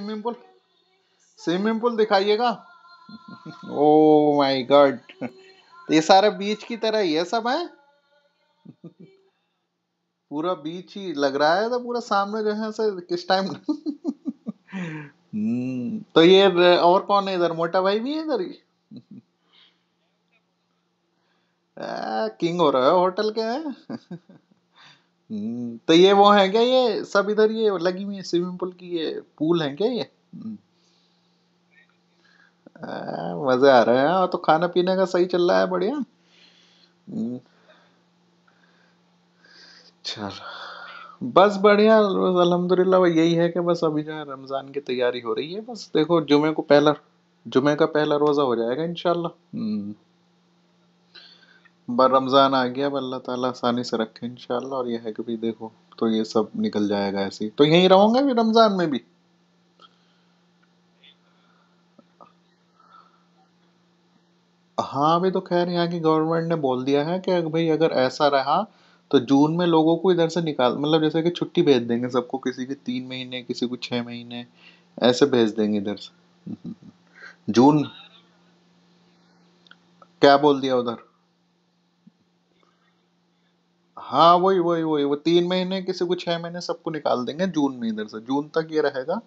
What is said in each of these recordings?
Swimming pool swimming pool दिखाइएगा। Oh my god ये सारा बीच की तरह ही है सब, है? पूरा बीच ही लग रहा है तो पूरा सामने जो है से किस टाइम हम्म तो ये और कौन है इधर? मोटा भाई भी है इधर किंग हो रहा है होटल के, है? तो ये वो है क्या ये? सब इधर ये लगी हुई है स्विमिंग पूल की ये पूल है क्या ये? हम्म, मज़े आ रहे हैं तो खाना पीने का सही चल रहा है बढ़िया। हम्म, चलो। बस बढ़िया बस अल्हम्दुलिल्लाह यही है कि बस अभी जो है रमज़ान की तैयारी हो रही है बस देखो जुमे को पहला जुमे का पहला रोज़ा हो जाएगा इनशाला हम्म। बर रमज़ान आ गया, अब अल्लाह ताला आसानी से रखे इंशाल्लाह, और ये है कि भी देखो तो ये सब निकल जाएगा ऐसे ही। तो यहीं रहोगे भी रमज़ान में भी? हाँ अभी तो खैर यहाँ की गवर्नमेंट ने बोल दिया है कि भाई अगर ऐसा रहा तो जून में लोगों को इधर से निकाल मतलब जैसे कि छुट्टी भेज देंगे सबको, किसी के तीन महीने, किसी को छह महीने, ऐसे भेज देंगे इधर से। जून, क्या बोल दिया उधर? हाँ वही वही वही, वो तीन महीने किसी को छह महीने सबको निकाल देंगे जून में इधर से। जून तक ये रहेगा।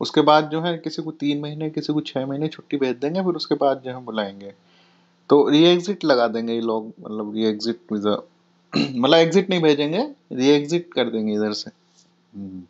उसके बाद जो है किसी को तीन महीने, किसी को छह महीने छुट्टी भेज देंगे, फिर उसके बाद जो है बुलाएँगे। तो री एग्जिट लगा देंगे ये लोग मतलब री एग्जिट मतलब एग्जिट नहीं भेजेंगे री एग्जिट कर देंगे इधर से। हम्म।